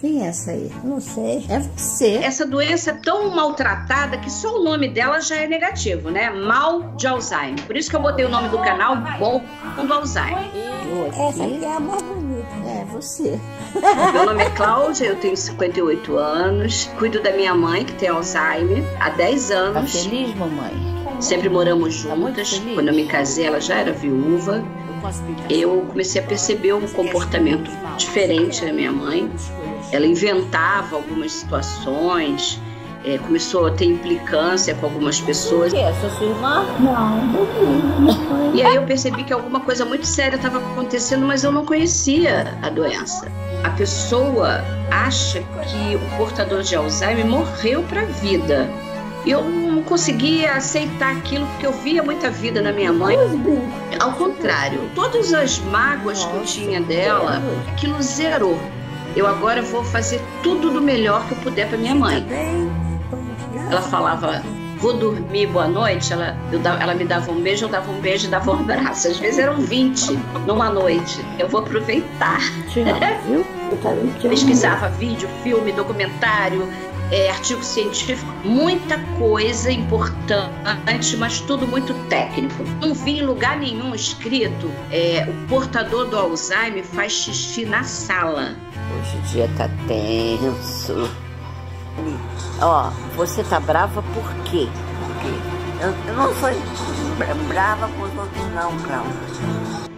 Quem é essa aí? Não sei. É você. Essa doença é tão maltratada que só o nome dela já é negativo, né? Mal de Alzheimer. Por isso que eu botei o nome do canal Bom do Alzheimer. Essa aqui é a mais bonita. É você. Meu nome é Cláudia, eu tenho 58 anos, cuido da minha mãe, que tem Alzheimer, há 10 Tá anos. feliz, mamãe? Sempre moramos Tá juntas. feliz? Quando eu me casei, ela já era viúva. Eu comecei a perceber um comportamento diferente da minha mãe. Ela inventava algumas situações, eh, começou a ter implicância com algumas pessoas. Quem é? Sua sua irmã? Não. E aí eu percebi que alguma coisa muito séria estava acontecendo, mas eu não conhecia a doença. A pessoa acha que o portador de Alzheimer morreu para a vida. Eu não conseguia aceitar aquilo porque eu via muita vida na minha mãe. Ao contrário, todas as mágoas que eu tinha dela, aquilo zerou. Eu agora vou fazer tudo do melhor que eu puder para minha mãe. Ela falava, vou dormir, boa noite. Ela, eu ela me dava um beijo, eu dava um beijo e dava um abraço. Às vezes eram 20 numa noite. Eu vou aproveitar. amo, viu? Eu. Pesquisava vídeo, filme, documentário, é, artigo científico, muita coisa importante, mas tudo muito técnico. Não vi em lugar nenhum escrito é, o portador do Alzheimer faz xixi na sala. Hoje o dia tá tenso. Ó, você tá brava por quê? Eu, eu não sou bra- brava com os outros, não, Cláudia.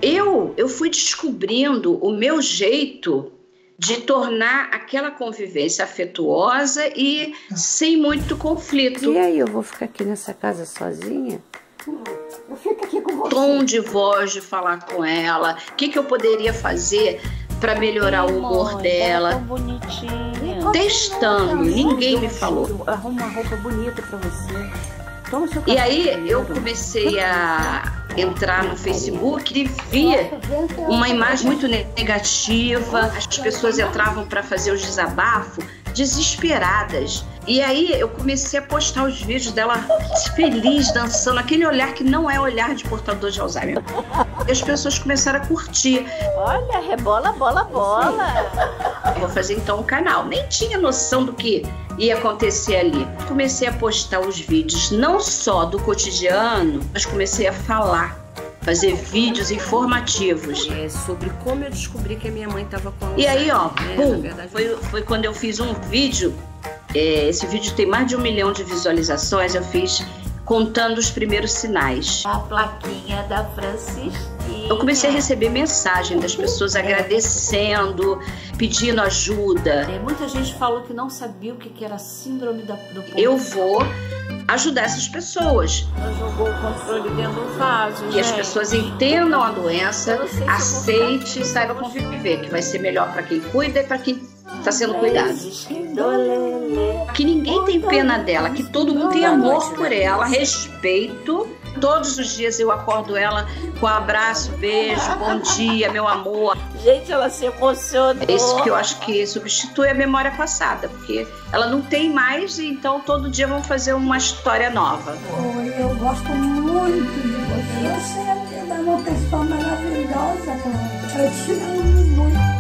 Eu, eu fui descobrindo o meu jeito de tornar aquela convivência afetuosa e sem muito conflito. E aí, eu vou ficar aqui nessa casa sozinha? Eu fico aqui com você. Tom de voz de falar com ela, o que, que eu poderia fazer para melhorar o humor Tão dela. bonitinha. Testando, ninguém me falou. Arruma uma roupa bonita pra você. Toma seu E aí eu comecei a entrar no Facebook e via uma imagem muito negativa. As pessoas entravam para fazer os desabafos desesperadas. E aí eu comecei a postar os vídeos dela feliz, dançando, aquele olhar que não é olhar de portador de Alzheimer. E as pessoas começaram a curtir. Olha, rebola, bola, bola. Eu vou fazer então um canal. Nem tinha noção do que ia acontecer ali. Comecei a postar os vídeos não só do cotidiano, mas comecei a falar, fazer vídeos informativos. É sobre como eu descobri que a minha mãe estava com E aí, ó, né? Pum, verdade, foi, foi quando eu fiz um vídeo. é, esse vídeo tem mais de um milhão de visualizações. Eu fiz contando os primeiros sinais. A plaquinha da Francisquinha. Eu comecei a receber mensagem das pessoas agradecendo, pedindo ajuda. É, muita gente falou que não sabia o que era a síndrome do ponto. Eu vou ajudar essas pessoas. Ela jogou o controle dentro do vaso, que as gente. pessoas entendam a doença, Eu não sei se eu vou aceite ficar e saiba conviver, que vai ser melhor para quem cuida e para quem está sendo cuidado. Que ninguém tem pena dela, que todo mundo tem amor por ela, respeito. Todos os dias eu acordo ela com abraço, beijo, bom dia, meu amor. Gente, ela se emocionou. É isso que eu acho que substitui a memória passada, porque ela não tem mais, então todo dia vamos fazer uma história nova. Oi, eu gosto muito de você. Você é uma pessoa maravilhosa, Cláudia. Eu te amo muito.